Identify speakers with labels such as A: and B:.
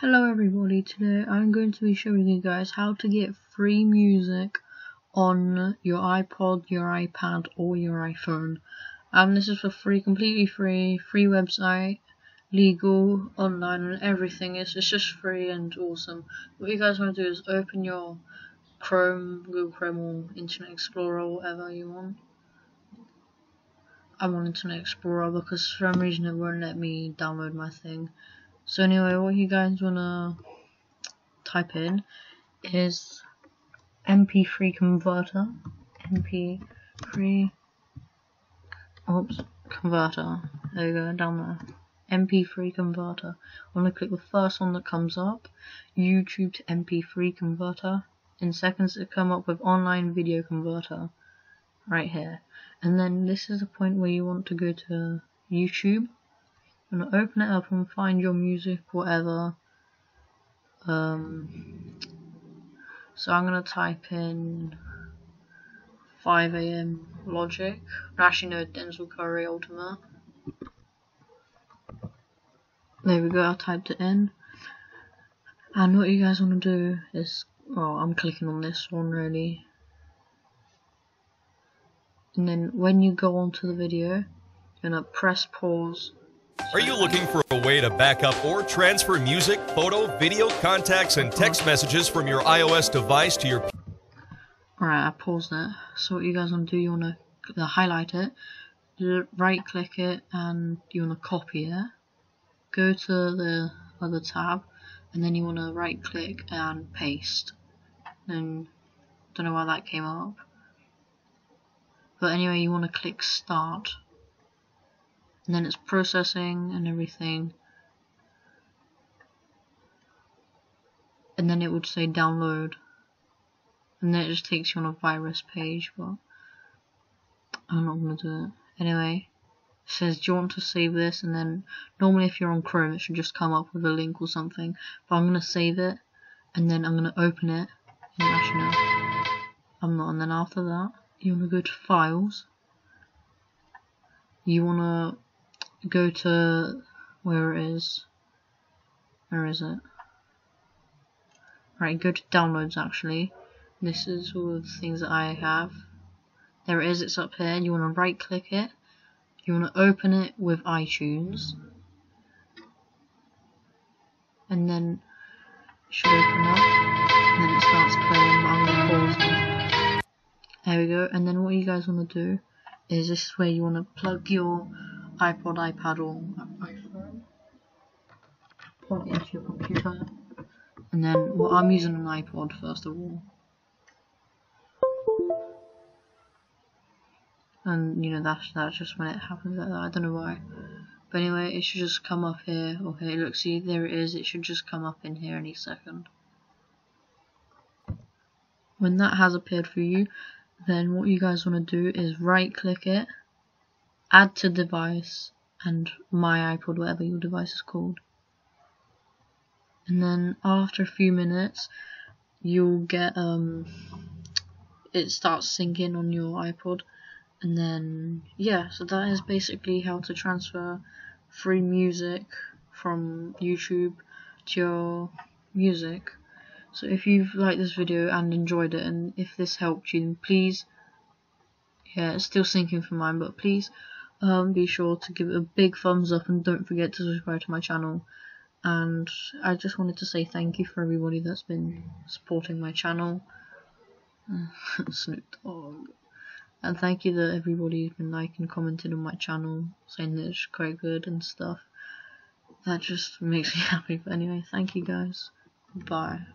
A: Hello everybody, today I'm going to be showing you guys how to get free music on your iPod, your iPad or your iPhone. Um, this is for free, completely free, free website, legal, online and everything. It's, it's just free and awesome. What you guys want to do is open your Chrome, Google Chrome or Internet Explorer or whatever you want. I'm on Internet Explorer because for some reason it won't let me download my thing. So anyway, what you guys wanna type in is MP3 converter, MP3, oops, converter. There you go, down there. MP3 converter. I'm gonna click the first one that comes up, YouTube to MP3 converter. In seconds, it come up with online video converter, right here. And then this is the point where you want to go to YouTube I'm gonna open it up and find your music, whatever. Um, so I'm gonna type in 5 a.m. Logic. Actually, no, Denzel Curry Ultimate. There we go, I typed it in. And what you guys want to do is, well, I'm clicking on this one really. And then when you go onto the video, you're gonna press pause
B: are you looking for a way to back up or transfer music, photo, video, contacts, and text messages from your iOS device to your
A: Alright, I paused it. So what you guys want to do, you want to highlight it, right click it, and you want to copy it. Go to the other tab, and then you want to right click and paste. Then, don't know why that came up. But anyway, you want to click start and then it's processing and everything. And then it would say download. And then it just takes you on a virus page but I'm not gonna do it anyway it says do you want to save this? And then normally if you're on Chrome it should just come up with a link or something. But I'm gonna save it and then I'm gonna open it. No I'm not. And then after that you want to go to files. You want to go to where it is. Where is it? Right, go to downloads actually. This is all the things that I have. There it is, it's up here. You want to right click it. You want to open it with iTunes. And then it should open up. And then it starts playing, I'm going to pause it. There we go. And then what you guys want to do is this is where you want to plug your iPod, iPad, or iPhone. Plug it into your computer. And then, well, I'm using an iPod first of all. And, you know, that's, that's just when it happens like that. I don't know why. But anyway, it should just come up here. Okay, look, see, there it is. It should just come up in here any second. When that has appeared for you, then what you guys want to do is right click it add to device and my iPod, whatever your device is called. And then after a few minutes, you'll get um, it starts syncing on your iPod, and then yeah, so that is basically how to transfer free music from YouTube to your music. So if you've liked this video and enjoyed it, and if this helped you, then please, yeah, it's still syncing for mine, but please um, be sure to give it a big thumbs up and don't forget to subscribe to my channel. And I just wanted to say thank you for everybody that's been supporting my channel. Snoop Dogg. And thank you that everybody who's been liking commenting on my channel saying that it's quite good and stuff. That just makes me happy. But anyway thank you guys. Bye